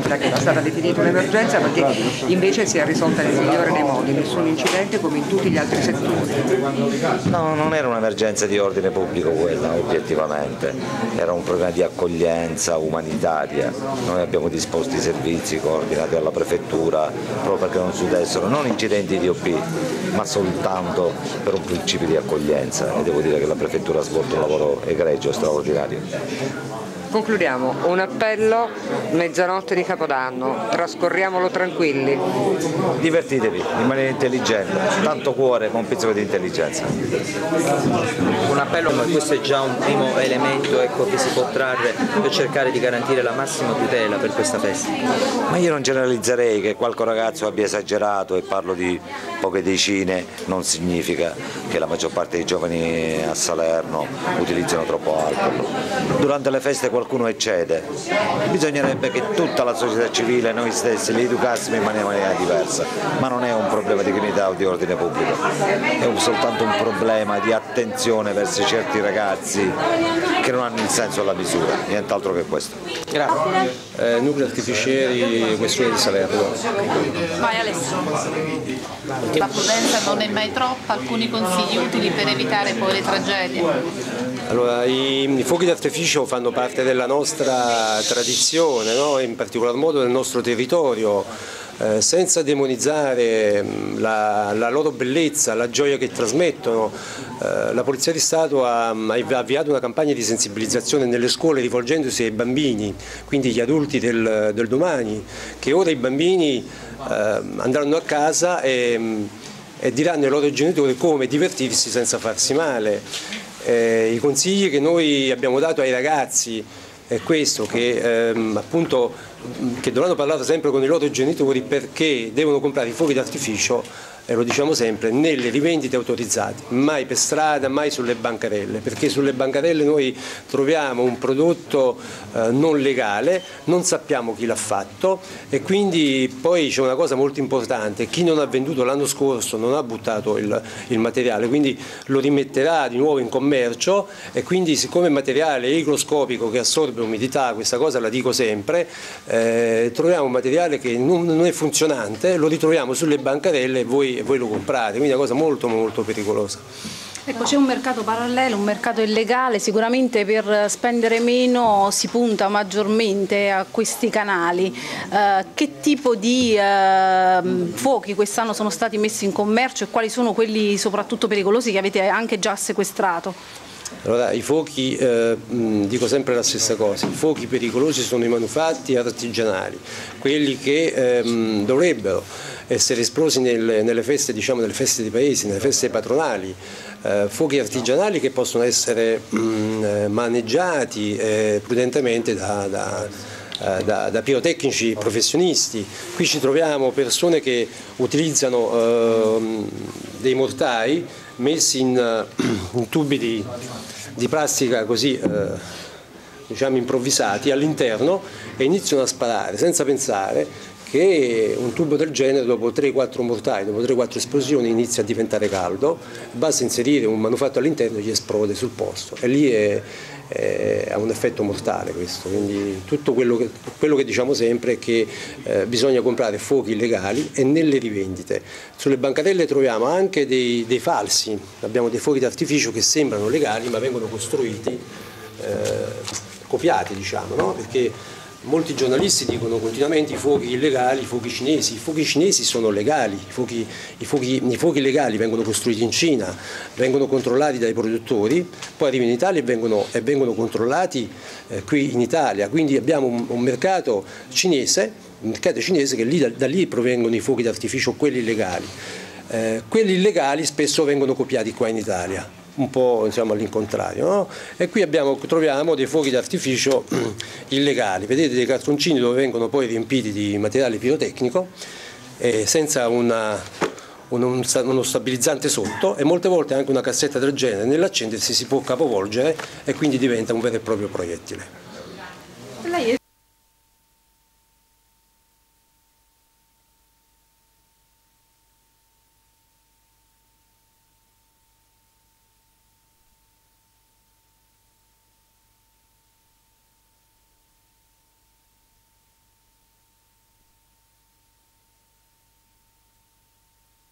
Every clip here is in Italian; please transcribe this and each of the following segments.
non perché è stata definita un'emergenza, perché invece si è risolta nel migliore dei modi, nessun incidente come in tutti gli altri settori. No, non era un'emergenza di ordine pubblico quella, obiettivamente, era un problema di accoglienza umanitaria. Noi abbiamo disposto i servizi coordinati dalla prefettura proprio perché non succedessero non incidenti di OP, ma soltanto per un principio di accoglienza e devo dire che la prefettura ha svolto un lavoro egregio, straordinario. Concludiamo, un appello, mezzanotte di Capodanno, trascorriamolo tranquilli. Divertitevi in maniera intelligente, tanto cuore ma un pizzico di intelligenza. Un appello, ma questo è già un primo elemento ecco, che si può trarre per cercare di garantire la massima tutela per questa festa. Ma io non generalizzerei che qualche ragazzo abbia esagerato e parlo di poche decine, non significa che la maggior parte dei giovani a Salerno utilizzano troppo alcol. Durante le feste qualcuno eccede, bisognerebbe che tutta la società civile, noi stessi, li educassimo in maniera diversa, ma non è un problema di criminalità o di ordine pubblico, è soltanto un problema di attenzione verso certi ragazzi che non hanno il senso alla misura, nient'altro che questo. Grazie. Eh, nuclei artificieri, questione di Salerno. Vai Alessio. La prudenza non è mai troppa, alcuni consigli utili per evitare poi le tragedie. Allora, i, i, fuochi d'artificio fanno parte della nostra tradizione, no? in particolar modo del nostro territorio, eh, senza demonizzare mm, la, la, loro bellezza, la gioia che trasmettono. Eh, la Polizia di Stato ha, ha, avviato una campagna di sensibilizzazione nelle scuole rivolgendosi ai bambini, quindi gli adulti del, del domani, che ora i bambini eh, andranno a casa e, mm, e diranno ai loro genitori come divertirsi senza farsi male eh, I consigli che noi abbiamo dato ai ragazzi è questo, che, ehm, appunto, che dovranno parlare sempre con i loro genitori perché devono comprare i fuochi d'artificio e lo diciamo sempre, nelle rivendite autorizzate, mai per strada, mai sulle bancarelle, perché sulle bancarelle noi troviamo un prodotto eh, non legale, non sappiamo chi l'ha fatto e quindi poi c'è una cosa molto importante, chi non ha venduto l'anno scorso non ha buttato il, il, materiale, quindi lo rimetterà di nuovo in commercio e quindi siccome è materiale igroscopico che assorbe umidità, questa cosa la dico sempre, eh, troviamo un materiale che non, non è funzionante, lo ritroviamo sulle bancarelle e voi e voi lo comprate, quindi è una cosa molto molto pericolosa. Ecco, c'è un mercato parallelo, un mercato illegale, sicuramente per spendere meno si punta maggiormente a questi canali. Eh, che tipo di eh, fuochi quest'anno sono stati messi in commercio e quali sono quelli soprattutto pericolosi che avete anche già sequestrato? Allora, i fuochi, eh, dico sempre la stessa cosa, i fuochi pericolosi sono i manufatti artigianali, quelli che ehm, dovrebbero essere esplosi nelle, nelle, feste, diciamo, nelle feste dei paesi, nelle feste patronali, eh, fuochi artigianali che possono essere mh, eh, maneggiati eh, prudentemente da, da, eh, da, da, pirotecnici professionisti. Qui ci troviamo persone che utilizzano ehm, dei mortai messi in, in tubi di, di, plastica così eh, diciamo improvvisati all'interno e iniziano a sparare senza pensare che un tubo del genere dopo 3-4 mortai, dopo 3-4 esplosioni inizia a diventare caldo, basta inserire un manufatto all'interno e gli esplode sul posto e lì è, è, ha un effetto mortale questo, quindi tutto quello che, quello che diciamo sempre è che eh, bisogna comprare fuochi illegali e nelle rivendite. Sulle bancarelle troviamo anche dei, dei falsi, abbiamo dei fuochi d'artificio che sembrano legali ma vengono costruiti, eh, copiati diciamo, no? perché Molti giornalisti dicono continuamente i fuochi illegali, i fuochi cinesi, i fuochi cinesi sono legali, i fuochi, i fuochi, i fuochi legali vengono costruiti in Cina, vengono controllati dai produttori, poi arrivano in Italia e vengono, e vengono controllati eh, qui in Italia, quindi abbiamo un, un mercato cinese, un mercato cinese che lì, da, da lì provengono i fuochi d'artificio, quelli illegali. Eh, quelli illegali spesso vengono copiati qua in Italia un po' diciamo, all'incontrario. No? E qui abbiamo, troviamo dei fuochi d'artificio illegali, vedete dei cartoncini dove vengono poi riempiti di materiale pirotecnico eh, senza una, un, uno stabilizzante sotto e molte volte anche una cassetta del genere, nell'accendersi si può capovolgere e quindi diventa un vero e proprio proiettile.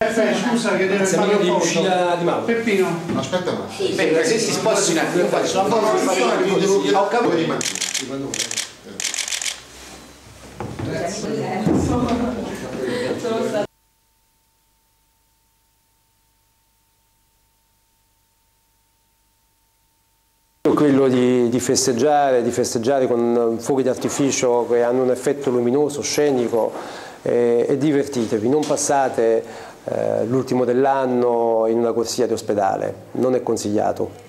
Scusa che deve fare di foto. uscita di Mauro. Peppino. Aspetta un attimo. Beh, se si sposti un attimo, io faccio la foto per fare una cosa. Ho capito. quello di, di festeggiare, di festeggiare con fuochi d'artificio che hanno un effetto luminoso, scenico e, e divertitevi, non passate eh, l'ultimo dell'anno in una corsia di ospedale, non è consigliato.